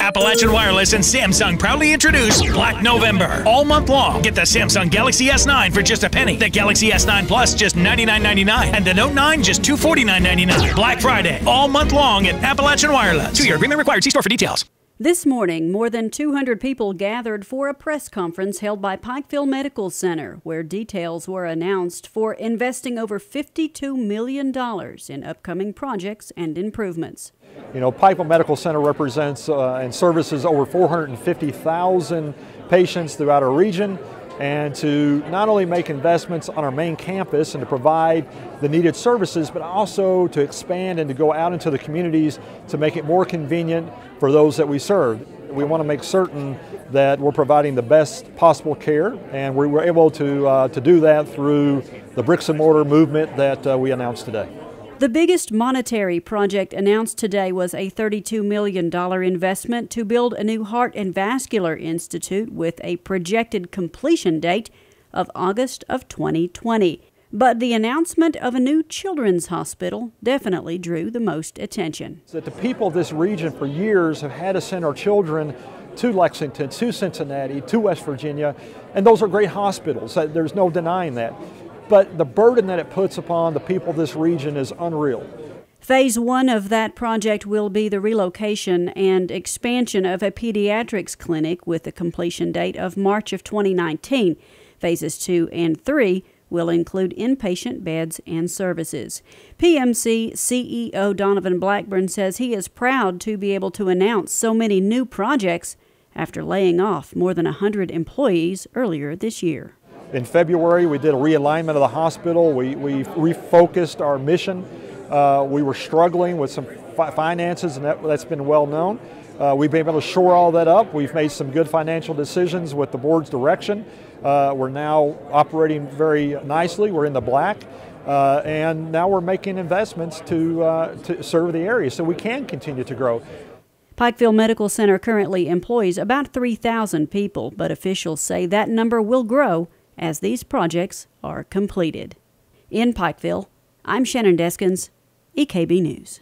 Appalachian Wireless and Samsung proudly introduce Black November. All month long, get the Samsung Galaxy S9 for just a penny, the Galaxy S9 Plus just $99.99, and the Note 9 just $249.99. Black Friday, all month long at Appalachian Wireless. Two year agreement required. See store for details. This morning, more than 200 people gathered for a press conference held by Pikeville Medical Center, where details were announced for investing over $52 million in upcoming projects and improvements. You know, Pikeville Medical Center represents uh, and services over 450,000 patients throughout our region and to not only make investments on our main campus and to provide the needed services, but also to expand and to go out into the communities to make it more convenient for those that we serve. We want to make certain that we're providing the best possible care, and we were able to, uh, to do that through the bricks and mortar movement that uh, we announced today. The biggest monetary project announced today was a $32 million investment to build a new heart and vascular institute with a projected completion date of August of 2020. But the announcement of a new children's hospital definitely drew the most attention. That the people of this region for years have had to send our children to Lexington, to Cincinnati, to West Virginia, and those are great hospitals. There's no denying that but the burden that it puts upon the people of this region is unreal. Phase one of that project will be the relocation and expansion of a pediatrics clinic with a completion date of March of 2019. Phases two and three will include inpatient beds and services. PMC CEO Donovan Blackburn says he is proud to be able to announce so many new projects after laying off more than 100 employees earlier this year. In February, we did a realignment of the hospital. We, we refocused our mission. Uh, we were struggling with some fi finances, and that, has been well known. Uh, we've been able to shore all that up. We've made some good financial decisions with the board's direction. Uh, we're now operating very nicely. We're in the black. Uh, and now we're making investments to, uh, to serve the area so we can continue to grow. Pikeville Medical Center currently employs about 3,000 people, but officials say that number will grow as these projects are completed. In Pikeville, I'm Shannon Deskins, EKB News.